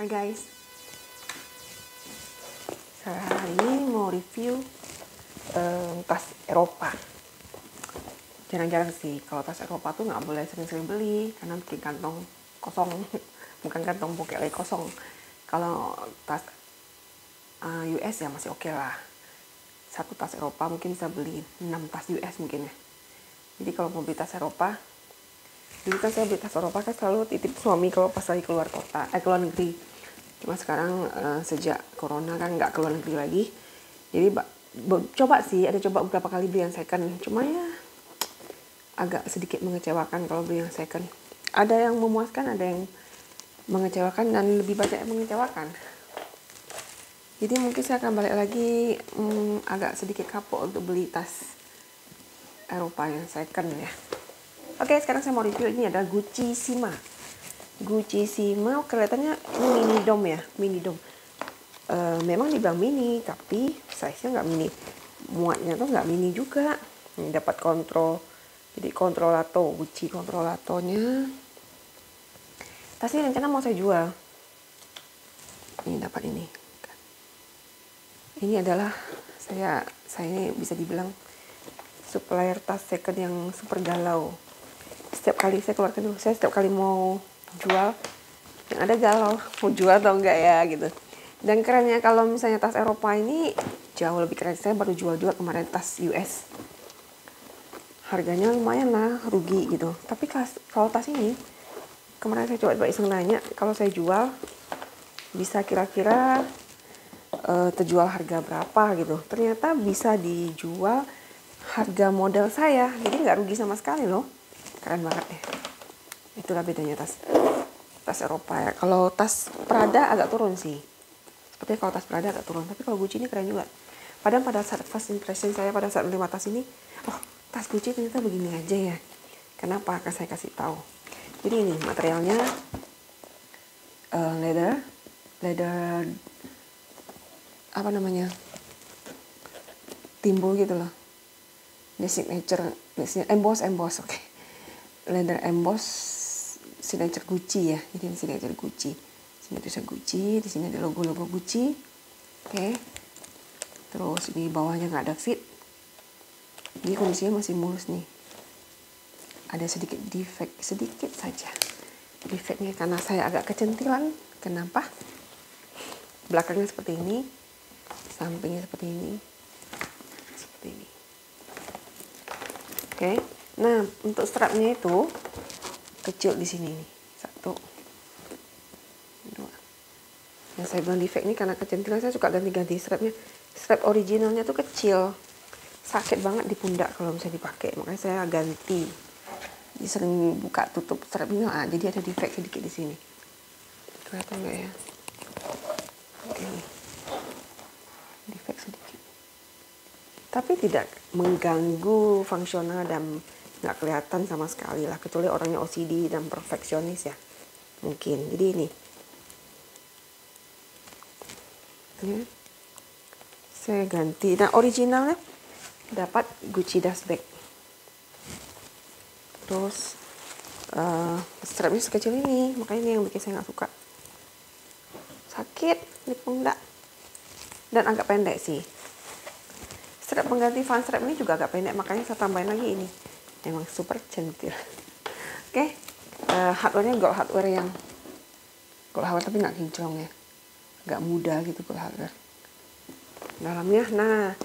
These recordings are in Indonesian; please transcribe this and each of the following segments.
Hai guys. Saya hari ini mau review um, tas Eropa. Jarang-jarang sih kalau tas Eropa tuh nggak boleh sering-sering beli Karena bikin kantong kosong. Bukan kantong pokok lagi kosong. Kalau tas uh, US ya masih oke okay lah. Satu tas Eropa mungkin bisa beli 6 tas US mungkin ya. Jadi kalau mau beli tas Eropa dulu kan saya beli tas Eropa kan selalu titip suami kalau pas lagi keluar kota eh keluar negeri cuma sekarang uh, sejak corona kan nggak keluar negeri lagi. Jadi coba sih ada coba beberapa kali beli yang second. Cuma ya agak sedikit mengecewakan kalau beli yang second. Ada yang memuaskan ada yang mengecewakan dan lebih banyak yang mengecewakan. Jadi mungkin saya akan balik lagi hmm, agak sedikit kapok untuk beli tas Eropa yang second ya. Oke, sekarang saya mau review. Ini ada Gucci Sima. Gucci Sima kelihatannya ini mini dom ya, mini dom. Uh, memang dibilang mini, tapi size-nya nggak mini. Muatnya tuh nggak mini juga. Ini dapat kontrol, jadi kontrolato, Gucci kontrolatonya. Tas ini rencana mau saya jual. Ini dapat ini. Ini adalah saya saya ini bisa dibilang supplier tas second yang super galau setiap kali saya keluarkan saya setiap kali mau jual yang ada galau mau jual atau enggak ya gitu. Dan kerennya kalau misalnya tas Eropa ini jauh lebih keren. Saya baru jual juga kemarin tas US harganya lumayan lah rugi gitu. Tapi kalau tas ini kemarin saya coba iseng nanya kalau saya jual bisa kira-kira uh, terjual harga berapa gitu. Ternyata bisa dijual harga model saya. Jadi nggak rugi sama sekali loh. Keren banget ya itulah bedanya tas tas Eropa ya. Kalau tas Prada agak turun sih. Seperti kalau tas Prada agak turun. Tapi kalau Gucci ini keren juga. Padahal pada saat first impression saya pada saat menerima tas ini oh tas Gucci ternyata begini aja ya. Kenapa? Akan saya kasih tahu. Jadi ini materialnya uh, leather. Leather apa namanya? Timbul gitu loh. Ini signature ini emboss emboss oke. Okay leather emboss signature Gucci ya. Jadi ini signature Gucci. Sini tulisan Gucci di sini ada logo-logo Gucci. Oke. Okay. terus ini bawahnya nggak ada fit. Jadi kondisinya masih mulus nih. Ada sedikit defect sedikit saja. Defectnya karena saya agak kecentilan kenapa? Belakangnya seperti ini. Sampingnya seperti ini. Seperti ini. Oke. Okay. Nah, untuk strapnya itu kecil di sini nih. Satu. Dua. Yang saya bilang defect ini karena kecentilan saya suka ganti-ganti strapnya. Strap originalnya tuh kecil. Sakit banget di pundak kalau misalnya dipakai. Makanya saya ganti. Jadi sering buka tutup strapnya. Ah, jadi ada defect sedikit di sini. Kelihatan nggak ya? Oke. Defect sedikit. Tapi tidak mengganggu fungsional dan nggak kelihatan sama sekali lah kecuali orangnya OCD dan perfeksionis ya. Mungkin. Jadi ini. Ya. saya ganti. Nah originalnya dapat Gucci dust bag. Terus uh, strapnya sekecil ini. Makanya ini yang bikin saya nggak suka. Sakit di pundak. Dan agak pendek sih. Strap pengganti fan strap ini juga agak pendek. Makanya saya tambahin lagi ini emang super centil. Oke okay. uh, eh, hardware-nya gold hardware yang gold hardware tapi nggak kinclong ya. Nggak mudah gitu gold hardware. Dalamnya nah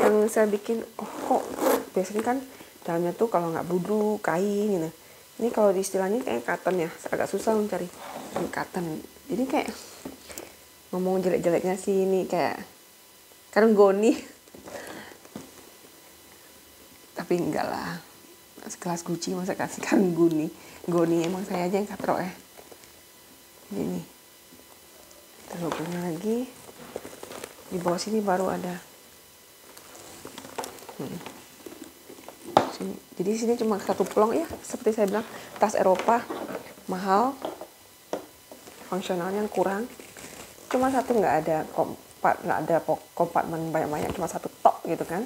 yang saya bikin oh kok biasanya kan dalamnya tuh kalau nggak budu kain gitu. Ini kalau di istilahnya kayak cotton ya agak susah mencari ini cotton. Jadi kayak ngomong jelek-jeleknya sih ini kayak karena goni. Tapi enggak lah sekelas Gucci masa kasihkan Guni Goni. Emang saya aja yang katrok ya ini kita lagi. Di bawah sini baru ada. Hmm. sini. jadi sini cuma satu pelong ya. Seperti saya bilang tas Eropa mahal. Fungsionalnya kurang. Cuma satu nggak ada kompat nggak ada kompartmen banyak-banyak. Cuma satu tok gitu kan.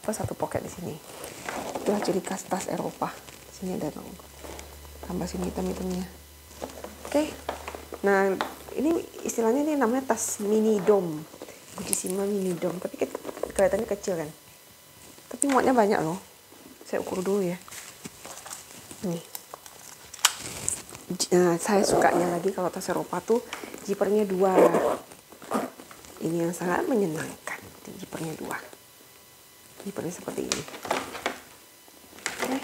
Plus satu pocket di sini itulah ciri khas tas Eropa. Sini ada dong. Tambah sini hitam hitamnya oke. Okay. nah ini istilahnya ini namanya tas mini dom. Gujisima mini dom. Tapi ke, kelihatannya kecil kan? Tapi muatnya banyak loh. Saya ukur dulu ya. Nih. Nah, saya sukanya lagi kalau tas Eropa tuh jipernya dua. Ini yang sangat menyenangkan. Jipernya dua. Jipernya seperti ini oke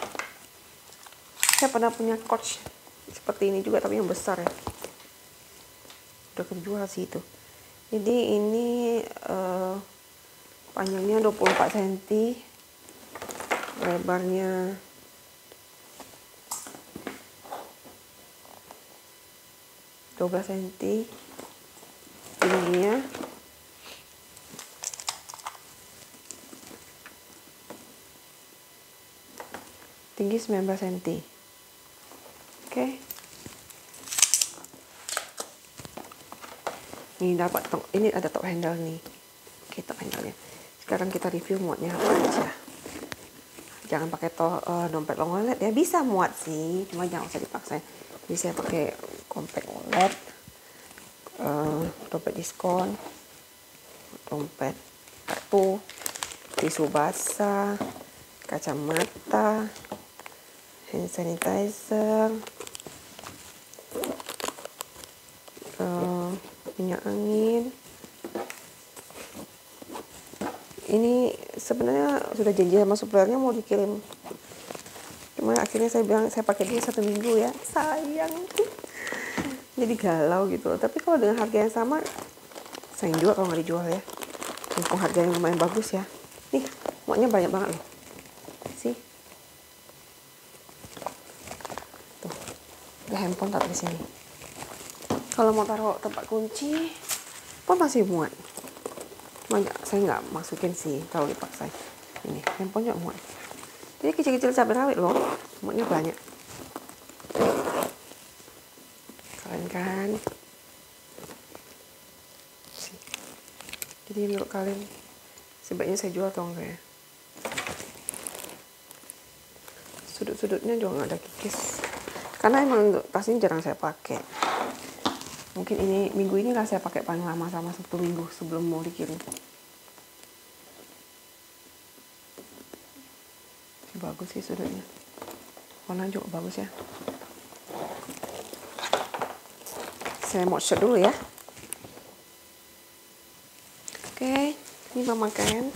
saya pernah punya coach seperti ini juga tapi yang besar ya. Udah kejual sih itu. Jadi ini uh, panjangnya 24 cm lebarnya dua belas cm tingginya tinggi 19 cm okay. ini dapat ini ada top handle nih. Oke top handle nya sekarang kita review muatnya apa aja. Jangan pakai to, uh, dompet long wallet ya. Bisa muat sih cuma jangan usah dipaksa jadi saya pakai compact wallet uh, dompet diskon dompet kartu tisu basah kacamata hand sanitizer minyak angin. Ini sebenarnya sudah janji sama suppliernya mau dikirim. Cuma akhirnya saya bilang saya pakai dulu satu minggu ya. Sayang. Jadi galau gitu tapi kalau dengan harga yang sama sayang juga kalau nggak dijual ya. Mumpung harganya lumayan bagus ya. Nih muatnya banyak banget loh. Sih. Tuh ada handphone taruh di sini kalau mau taruh tempat kunci pun masih muat. Banyak saya nggak masukin sih kalau dipaksa. Ini handphonenya muat. Ini kecil-kecil cabai rawit loh muatnya banyak. Kalian kan? Jadi menurut kalian sebaiknya saya jual atau enggak ya? Sudut-sudutnya juga nggak ada kikis. Karena emang untuk tas ini jarang saya pakai mungkin ini minggu ini lah saya pakai paling lama sama satu minggu sebelum mau dikirim. Bagus sih sudutnya. Warna juga bagus ya. Saya mau shot dulu ya. Oke ini pemakaian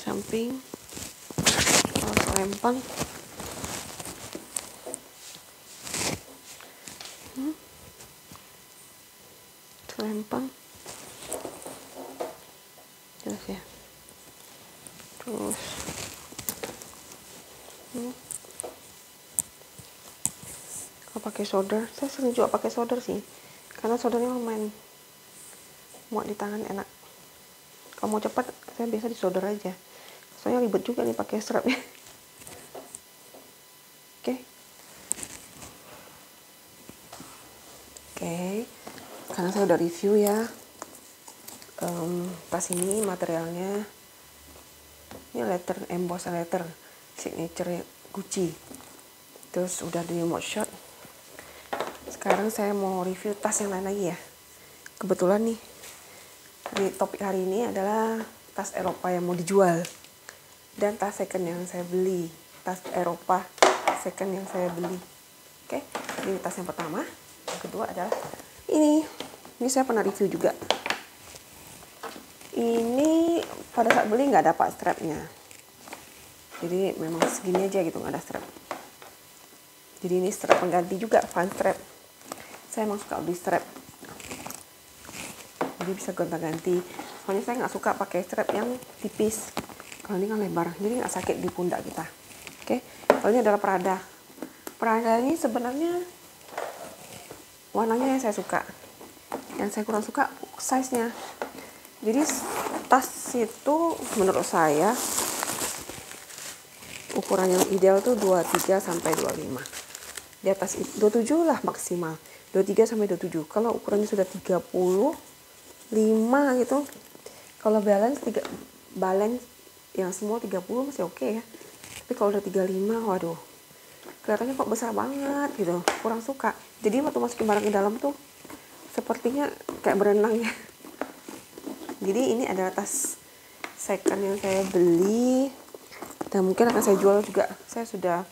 samping lempang selempang jelas ya terus hmm. kalau pakai solder saya sering juga pakai solder sih karena soldernya lumayan muat di tangan enak. Kalau mau cepat saya biasa di solder aja. Soalnya ribet juga nih pakai strap ya oke. Oke. Karena saya udah review ya um, tas ini materialnya. Ini letter emboss letter signature Gucci. Terus udah di remote shot sekarang saya mau review tas yang lain lagi ya. Kebetulan nih di topik hari ini adalah tas Eropa yang mau dijual dan tas second yang saya beli. Tas Eropa second yang saya beli. Oke ini tas yang pertama. Yang kedua adalah ini. Ini saya pernah review juga. Ini pada saat beli nggak dapat strapnya. Jadi memang segini aja gitu nggak ada strap. Jadi ini strap pengganti juga fan strap saya emang suka beli strap. Jadi bisa gonta-ganti. Soalnya saya nggak suka pakai strap yang tipis. Kalau ini kan lebar jadi nggak sakit di pundak kita. Oke? Kalau ini adalah Prada. Prada ini sebenarnya warnanya yang saya suka. Yang saya kurang suka size nya jadi tas itu menurut saya ukuran yang ideal tuh 23 sampai 25 di atas itu 27 lah maksimal 23 sampai 27 kalau ukurannya sudah 35 gitu kalau balance 3 balance yang semua 30 masih oke okay ya. Tapi kalau udah 35 waduh kelihatannya kok besar banget gitu kurang suka. Jadi waktu masukin barang ke dalam tuh sepertinya kayak berenang ya. Jadi ini adalah tas second yang saya beli dan mungkin akan saya jual juga. Saya sudah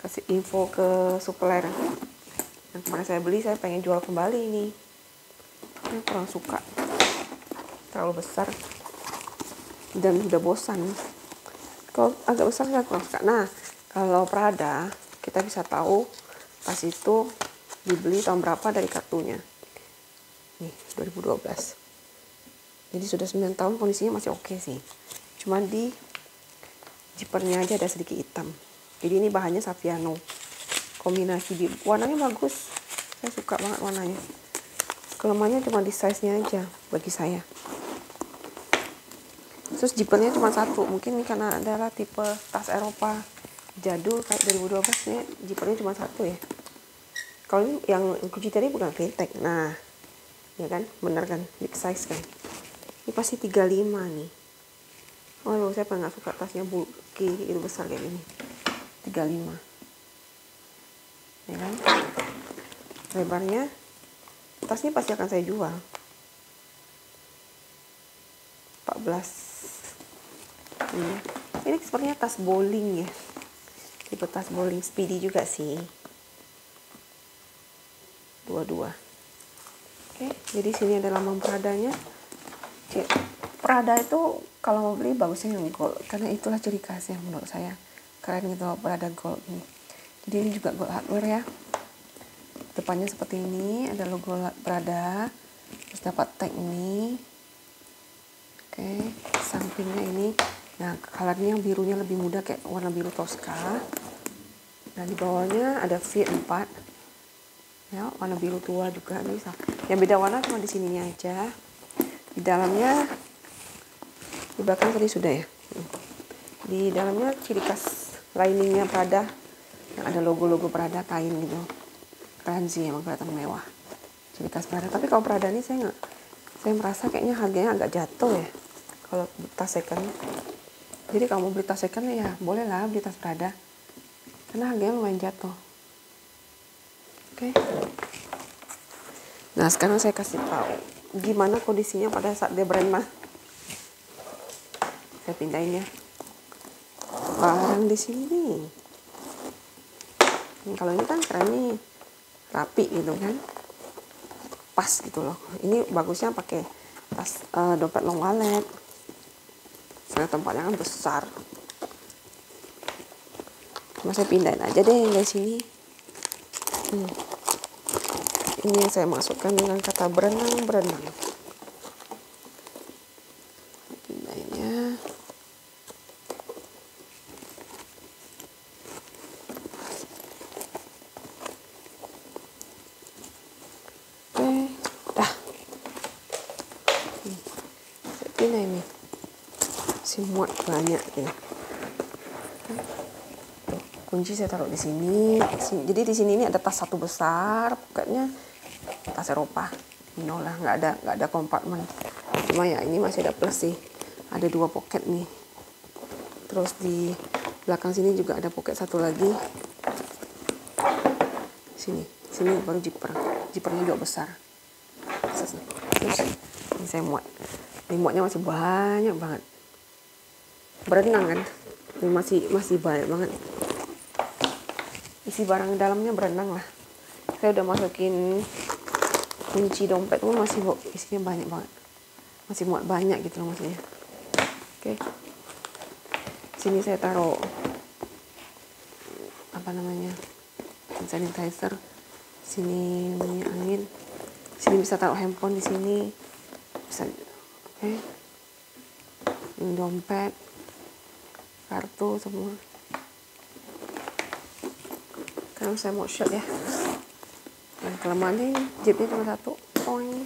kasih info ke supplier yang kemarin saya beli saya pengen jual kembali ini ini kurang suka. Terlalu besar. Dan sudah bosan. Kalau agak besar saya kurang suka. Nah kalau Prada kita bisa tahu tas itu dibeli tahun berapa dari kartunya. Nih 2012 jadi sudah 9 tahun kondisinya masih oke okay sih. Cuma di jipernya aja ada sedikit hitam. Jadi ini bahannya Saviano kombinasi di warnanya bagus. Saya suka banget warnanya. Kelemahannya cuma di size nya aja bagi saya. Terus jipernya cuma satu. Mungkin ini karena adalah tipe tas Eropa jadul kayak 2012 nya jipernya cuma satu ya. Kalau ini yang kunci tadi bukan vintage. Nah ya kan? Bener kan? Big size kan? Ini pasti 35 nih. Oh saya pernah suka tasnya bulky itu besar kayak ini 35 ya kan? Lebarnya tasnya pasti akan saya jual. 14 ini ini sepertinya tas bowling ya. Tipe tas bowling speedy juga sih. Dua-dua. Oke jadi sini ada lambang Pradanya. Prada itu kalau mau beli bagusnya yang gold karena itulah ciri khasnya menurut saya. Keren gitu Prada gold ini jadi ini juga gold hardware ya. Depannya seperti ini ada logo Prada terus dapat tag ini. Oke sampingnya ini. Nah colornya yang birunya lebih muda kayak warna biru Tosca. Nah di bawahnya ada V4 ya warna biru tua juga bisa yang beda warna cuma di sininya aja. Di dalamnya di belakang tadi sudah ya. Di dalamnya ciri khas liningnya Prada yang ada logo-logo Prada kain gitu. Keren sih emang kelihatan mewah. Ciri khas Prada. Tapi kalau Prada ini saya nggak saya merasa kayaknya harganya agak jatuh ya. Kalau tas second. Jadi kalau mau beli tas second ya boleh lah beli tas Prada. Karena harganya lumayan jatuh. Oke. Nah sekarang saya kasih tahu gimana kondisinya pada saat dia beremah saya pindahin ya. Barang di sini kalau ini kan keren nih rapi gitu kan. Pas gitu loh. Ini bagusnya pakai tas uh, dompet long wallet. Karena tempatnya kan besar. Cuma saya pindahin aja deh dari sini. Hmm. ini yang saya masukkan dengan kata berenang berenang pindahinnya oke dah hmm. saya pindah ini si muat banyak ini kunci saya taruh di sini. Jadi di sini ini ada tas satu besar pokoknya tas Eropa. No lah nggak ada nggak ada kompartemen. Cuma ya ini masih ada plus sih. Ada dua pocket nih. Terus di belakang sini juga ada pocket satu lagi. Sini sini baru zipper zippernya juga besar. Terus ini saya muat. Ini muatnya masih banyak banget. Berenang kan? Ini masih masih banyak banget isi barang dalamnya berenang lah. Saya udah masukin kunci dompet. Pun masih isinya banyak banget. Masih muat banyak gitu loh maksudnya. Oke. Sini saya taruh apa namanya sanitizer. Sini minyak angin. Sini bisa taruh handphone di sini. Bisa oke ini dompet kartu semua sekarang saya mau shot ya. Dan kelemahannya ini jeepnya cuma satu. Poin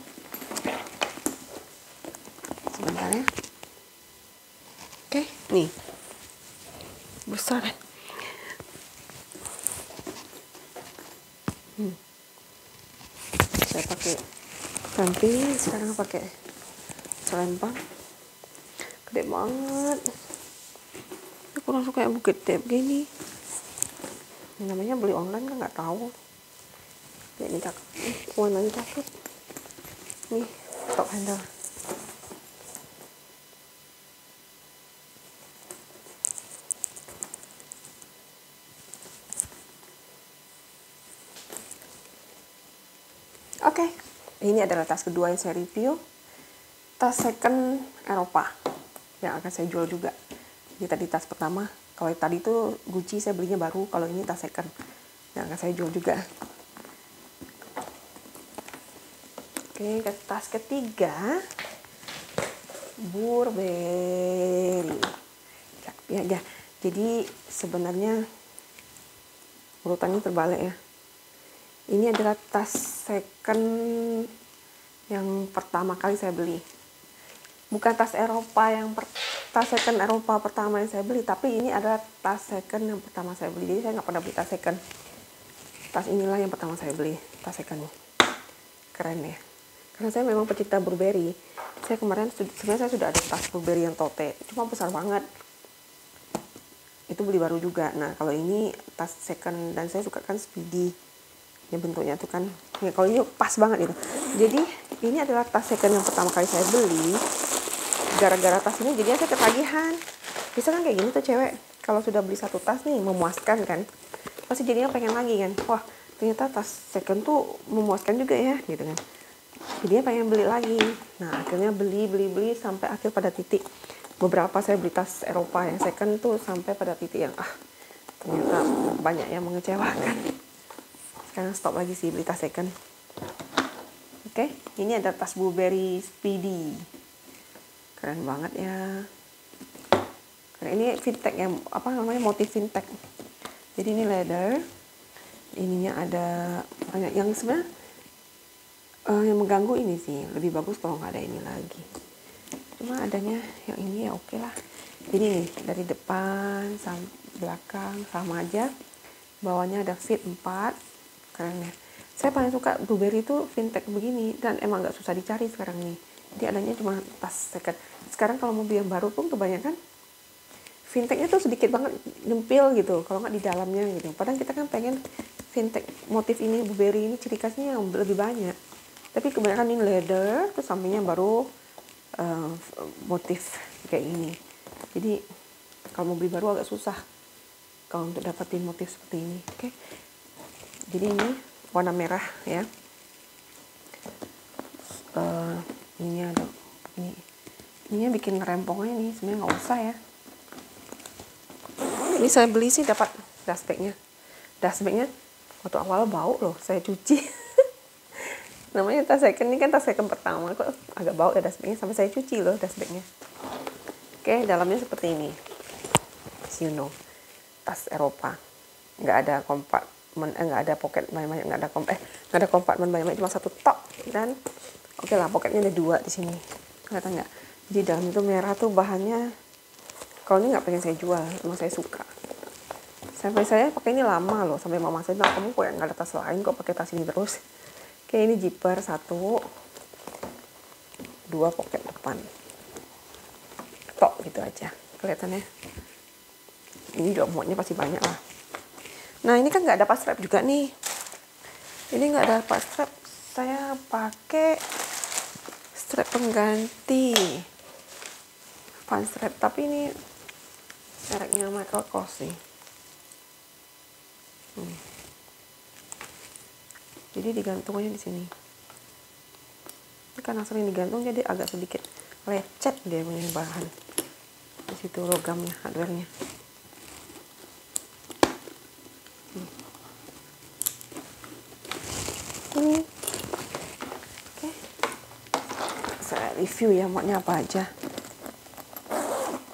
sebentar ya. Oke nih besar kan? Hmm. saya pakai samping sekarang pakai selempang. Gede banget. Kurang suka yang gede begini. ini namanya beli online kan nggak tahu ya ini cakep warnanya cakep nih top handle Oke, okay. ini adalah tas kedua yang saya review. Tas second Eropa yang akan saya jual juga. Ini tadi tas pertama. Kalau tadi itu Gucci saya belinya baru. Kalau ini tas second akan saya jual juga. Oke, okay, tas ketiga Burberry. Ya, ya. Jadi sebenarnya urutannya terbalik ya ini adalah tas second yang pertama kali saya beli bukan tas Eropa yang per, tas second Eropa pertama yang saya beli tapi ini adalah tas second yang pertama saya beli. Jadi saya nggak pernah beli tas second. Tas inilah yang pertama saya beli tas second keren ya. Karena saya memang pecinta Burberry saya kemarin sebenarnya saya sudah ada tas Burberry yang tote cuma besar banget. Itu beli baru juga. Nah kalau ini tas second dan saya suka kan speedy. Ya bentuknya tuh kan ya kalau ini pas banget itu jadi ini adalah tas second yang pertama kali saya beli gara-gara tas ini jadi saya ketagihan. Bisa kan kayak gini tuh cewek? Kalau sudah beli satu tas nih memuaskan kan? Pasti jadinya pengen lagi kan? Wah ternyata tas second tuh memuaskan juga ya gitu kan? Jadi pengen beli lagi. Nah akhirnya beli beli beli sampai akhir pada titik. Beberapa saya beli tas Eropa yang second tuh sampai pada titik yang ah ternyata banyak yang mengecewakan. Sekarang stop lagi sih beli tas second. Oke ini ada tas Burberry Speedy keren banget ya. Karena ini fintech yang apa namanya motif fintech. Jadi ini leather. Ininya ada banyak yang sebenarnya uh, yang mengganggu ini sih. Lebih bagus kalau nggak ada ini lagi. Cuma adanya yang ini ya oke okay lah. Jadi nih dari depan sampai belakang sama aja. Bawahnya ada fit 4 keren ya. Saya paling suka blueberry itu fintech begini dan emang nggak susah dicari sekarang ini jadi adanya cuma tas second. Sekarang kalau mobil yang baru pun kebanyakan fintechnya tuh sedikit banget nyempil gitu kalau nggak di dalamnya gitu. Padahal kita kan pengen fintech motif ini blueberry ini ciri khasnya yang lebih banyak. Tapi kebanyakan ini leather terus sampingnya baru uh, motif kayak ini jadi kalau mobil baru agak susah kalau untuk dapetin motif seperti ini oke? Okay? jadi ini warna merah ya. Uh, ini ada ini. Ini bikin rempongnya nih sebenarnya nggak usah ya. Ini saya beli sih dapat dustbagnya dustbagnya waktu awal bau loh saya cuci. Namanya tas second ini kan tas second pertama. Kok agak bau ya dustbagnya sampai saya cuci loh dustbagnya oke dalamnya seperti ini. As you know tas Eropa. Nggak ada kompak kompartmen eh, nggak ada pocket banyak-banyak nggak ada kom eh nggak ada kompartmen banyak-banyak cuma satu top dan oke lah pocketnya ada dua di sini. Kelihatan nggak? Di dalam itu merah tuh bahannya. Kalau ini nggak pengen saya jual emang saya suka. Sampai saya pakai ini lama loh sampai mama saya bilang kamu kok nggak ada tas lain kok pakai tas ini terus? Oke ini zipper satu. Dua pocket depan. Tok gitu aja kelihatannya. Ini juga muatnya pasti banyak lah. Nah ini kan nggak ada pas strap juga nih. Ini nggak ada pas strap saya pakai strap pengganti. Fan strap tapi ini mereknya Michael Kors sih. Hmm. jadi digantungnya di sini. Ini karena sering digantung jadi agak sedikit lecet dia punya bahan. Di situ logamnya hardwarenya. Ini oke saya review ya maunya apa aja.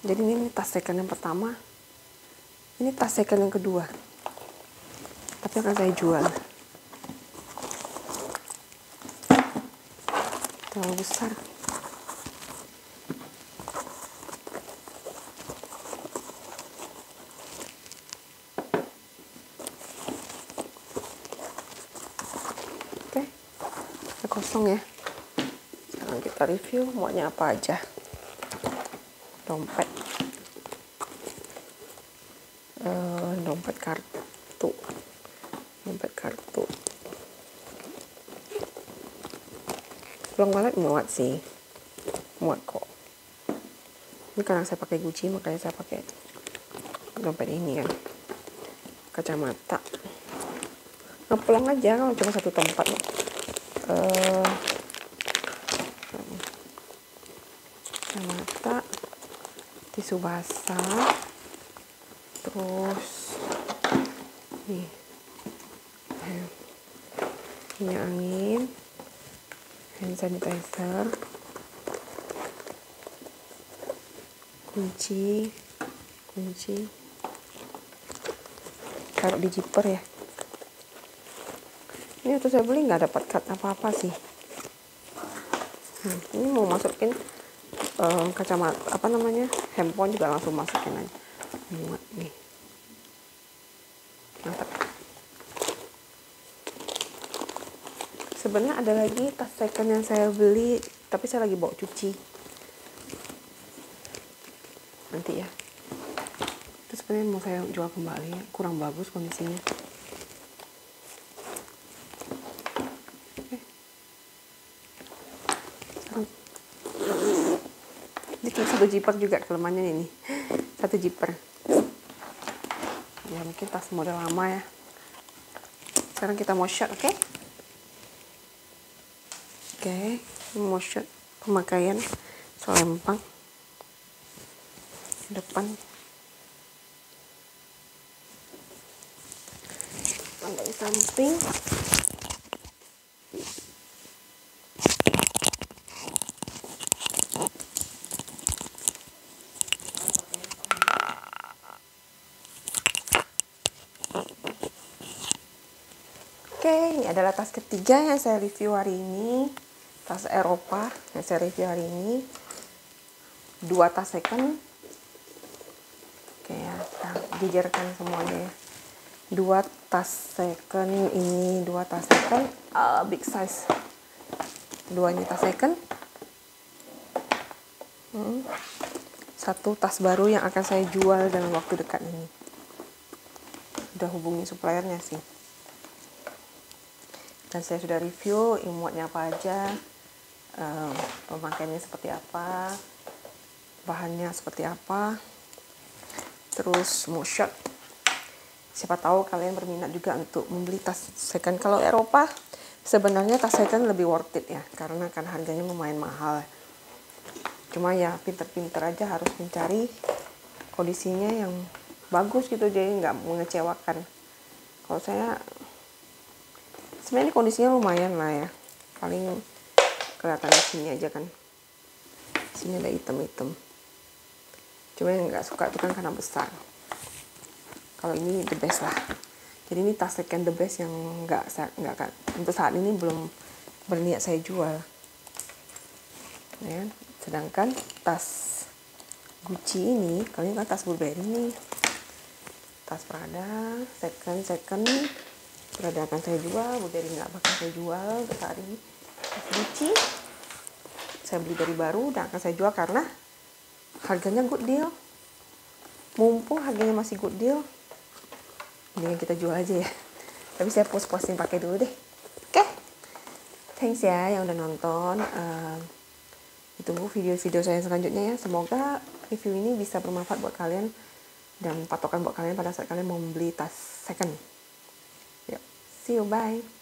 Jadi ini tas second yang pertama. Ini tas second yang kedua. Tapi akan saya jual. Terlalu besar. Kosong ya review maunya apa aja? Dompet. Uh, dompet kartu. Dompet kartu. Long wallet muat sih. Muat kok. Ini karena saya pakai Gucci makanya saya pakai dompet ini kan. Kacamata. Ngeplong aja kalau cuma satu tempat uh, kacamata tisu basah. Terus nih. Minyak angin. Hand sanitizer. Kunci. Kunci. Taruh di zipper ya. Ini waktu saya beli nggak dapat cut apa-apa sih. Hmm, ini mau masukin um, kacamata apa namanya handphone juga langsung masukin aja. Muat nih. Mantap. Sebenarnya ada lagi tas second yang saya beli tapi saya lagi bawa cuci. Nanti ya. Itu sebenarnya mau saya jual kembali kurang bagus kondisinya ini satu zipper juga kelemahannya ini. Satu zipper ya mungkin tas model lama ya. Sekarang kita mau shot oke? Okay? oke okay. mau shot pemakaian selempang. Depan. Di samping Oke, ini adalah tas ketiga yang saya review hari ini. Tas Eropa yang saya review hari ini. Dua tas second. Oke ya, kita jejerkan semuanya ya. Dua tas second ini, dua tas second, uh, big size. Duanya tas second. Hmm. Satu tas baru yang akan saya jual dalam waktu dekat ini. Udah hubungi suppliernya sih dan saya sudah review imutnya apa aja um, pemakaiannya seperti apa bahannya seperti apa terus shot siapa tahu kalian berminat juga untuk membeli tas second. Kalau Eropa sebenarnya tas second lebih worth it ya karena kan harganya lumayan mahal. Cuma ya pinter-pinter aja harus mencari kondisinya yang bagus gitu jadi nggak mengecewakan. Kalau saya sebenarnya kondisinya lumayan lah ya. Paling kelihatan di sini aja kan. Sini ada hitam-hitam cuma yang nggak suka itu kan karena besar. Kalau ini the best lah. Jadi ini tas second the best yang nggak nggak kan untuk saat ini belum berniat saya jual. Ya sedangkan tas Gucci ini kalian kan tas Burberry nih. Tas Prada second second Prada akan saya jual Burberry nggak bakal saya jual untuk saat ini saya beli dari baru dan akan saya jual karena harganya good deal. Mumpung harganya masih good deal ini yang kita jual aja ya. Tapi saya post-posting pakai dulu deh. Oke? Okay. thanks ya yang udah nonton. Uh, ditunggu video-video saya selanjutnya ya. Semoga review ini bisa bermanfaat buat kalian dan patokan buat kalian pada saat kalian mau membeli tas second See you. Bye.